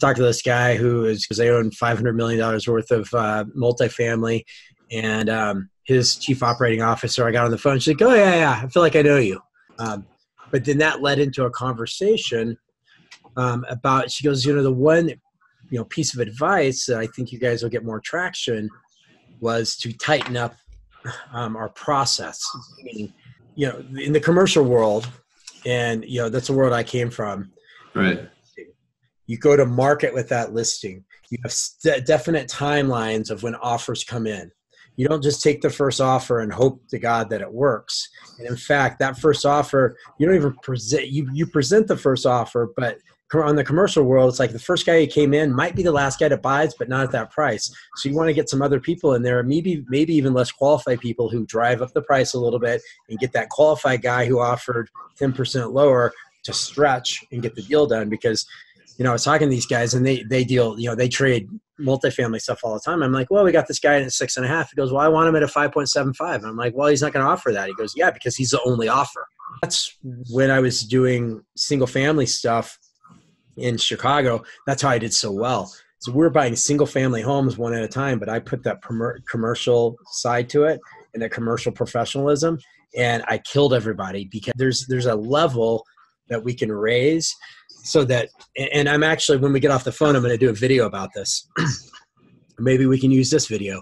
talked to this guy who is because they own five hundred million dollars worth of uh, multifamily, and um, his chief operating officer. I got on the phone. She's like, "Oh yeah, yeah, I feel like I know you." Um, but then that led into a conversation um, about. She goes, "You know, the one you know piece of advice that I think you guys will get more traction was to tighten up um, our process. You know, in the commercial world, and you know that's the world I came from. Right. You go to market with that listing. You have st- definite timelines of when offers come in. You don't just take the first offer and hope to God that it works. And in fact, that first offer, you don't even present. You you present the first offer, but on the commercial world, it's like the first guy who came in might be the last guy that buys, but not at that price. So you want to get some other people in there, maybe maybe even less qualified people who drive up the price a little bit and get that qualified guy who offered 10% lower to stretch and get the deal done. Because you know, I was talking to these guys and they they deal, you know, they trade multifamily stuff all the time. I'm like, well, we got this guy at six and a half. He goes, well, I want him at a 5.75. I'm like, well, he's not going to offer that. He goes, yeah, because he's the only offer. That's when I was doing single family stuff in Chicago. That's how I did so well. So we're buying single family homes one at a time, but I put that commercial side to it and that commercial professionalism, and I killed everybody because there's there's a level that we can raise so that and I'm actually when we get off the phone, I'm going to do a video about this. Maybe we can use this video